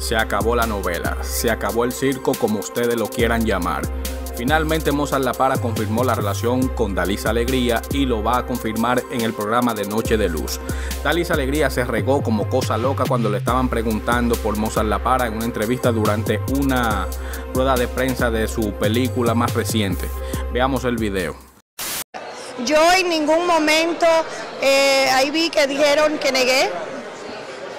Se acabó la novela, se acabó el circo como ustedes lo quieran llamar. Finalmente Mozart La Para confirmó la relación con Dalisa Alegría y lo va a confirmar en el programa de Noche de Luz. Dalisa Alegría se regó como cosa loca cuando le estaban preguntando por Mozart La Para en una entrevista durante una rueda de prensa de su película más reciente. Veamos el video. Yo en ningún momento, eh, ahí vi que dijeron que negué.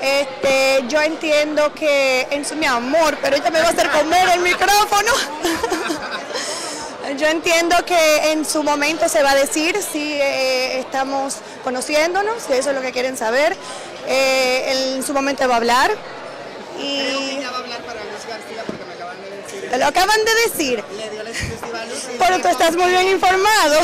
Este, yo entiendo que en su mi amor, pero ella me va a hacer comer el micrófono. Yo entiendo que en su momento se va a decir si eh, estamos conociéndonos, si eso es lo que quieren saber. Eh, en su momento va a hablar. Y... va a hablar para Luz García porque me acaban de decir. Te lo acaban de decir. Le dio la exclusiva a Luz. Pero tú estás muy bien informado.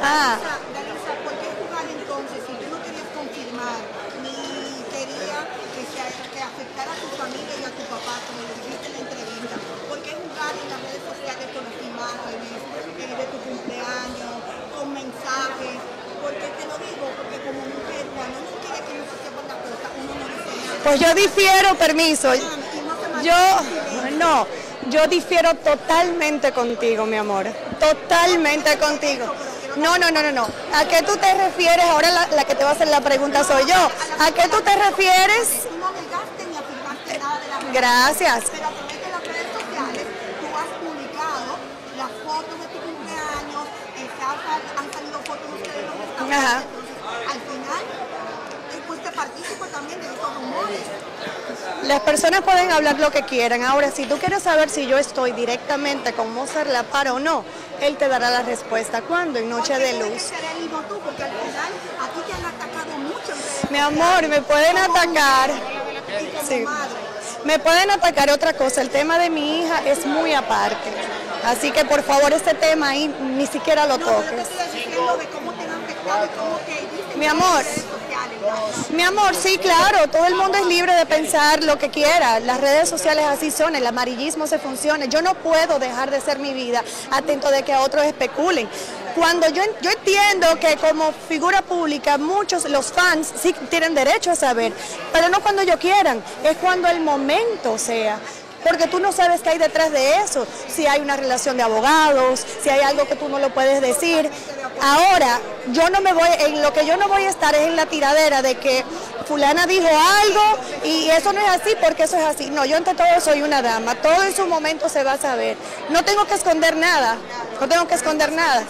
Ah, Dalisa, ¿por qué jugar entonces si tú no querías confirmar ni quería que, se- que afectara a tu familia y a tu papá, como lo dijiste en la entrevista? ¿Por qué jugar en las redes sociales con las imágenes eh, de tu cumpleaños, con mensajes? ¿Por qué te lo digo? Porque como mujer, cuando uno quiere que no se sepa la cosa, uno no dice nada. pues yo difiero, permiso. Se Yo, no, yo difiero totalmente contigo, mi amor. Totalmente contigo. No, no, no, no, no. ¿A qué tú te refieres? Ahora la, la que te va a hacer la pregunta soy yo. ¿A qué tú te refieres? Tú no negaste ni afirmaste nada de la relación. Gracias. Pero a través de las redes sociales tú has publicado las fotos de tu cumpleaños, han, han salido fotos de ustedes los restaurantes. Ajá. Entonces, al final, eh, fuiste partícipe también de estos rumores. Las personas pueden hablar lo que quieran. Ahora, si tú quieres saber si yo estoy directamente con Mozart La Para o no, él te dará la respuesta. ¿Cuándo? En Noche de que Luz. ser él y no tú, porque al final a ti te han atacado mucho en redes Mi amor, me pueden atacar. Sí. Me pueden atacar otra cosa. El tema de mi hija es muy aparte. Así que por favor, este tema ahí ni siquiera lo toques. Mi amor. Mi amor, sí, claro, todo el mundo es libre de pensar lo que quiera. Las redes sociales así son, el amarillismo se funciona. Yo no puedo dejar de ser mi vida atento de que otros especulen. Cuando yo, entiendo que como figura pública muchos, los fans sí tienen derecho a saber, pero no cuando yo quieran, es cuando el momento sea. Porque tú no sabes qué hay detrás de eso, si hay una relación de abogados, si hay algo que tú no lo puedes decir. Ahora, yo no me voy, en lo que yo no voy a estar es en la tiradera de que fulana dijo algo y eso no es así porque eso es así. No, yo ante todo soy una dama, todo en su momento se va a saber. No tengo que esconder nada, no tengo que esconder nada.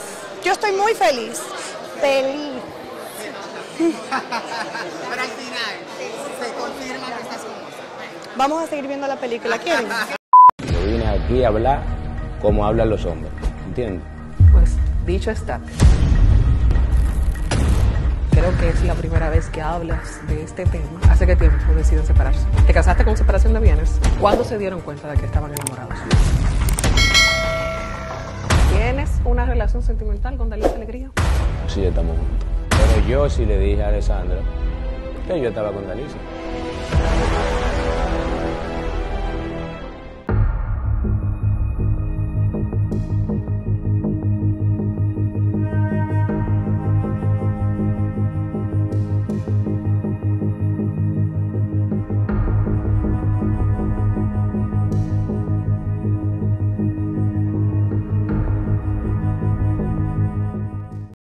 Yo estoy muy feliz, feliz. Pero al final se confirma que estás Mozart. Vamos a seguir viendo la película, ¿quieren? Yo vine aquí a hablar como hablan los hombres, ¿entiendes? Pues dicho está. Creo que es la primera vez que hablas de este tema. ¿Hace qué tiempo deciden separarse? ¿Te casaste con separación de bienes? ¿Cuándo se dieron cuenta de que estaban enamorados? ¿Tienes una relación sentimental con Dalisa Alegría? Sí, estamos juntos. Pero yo sí le dije a Alessandra que yo estaba con Dalisa.